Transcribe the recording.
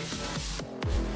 Transition.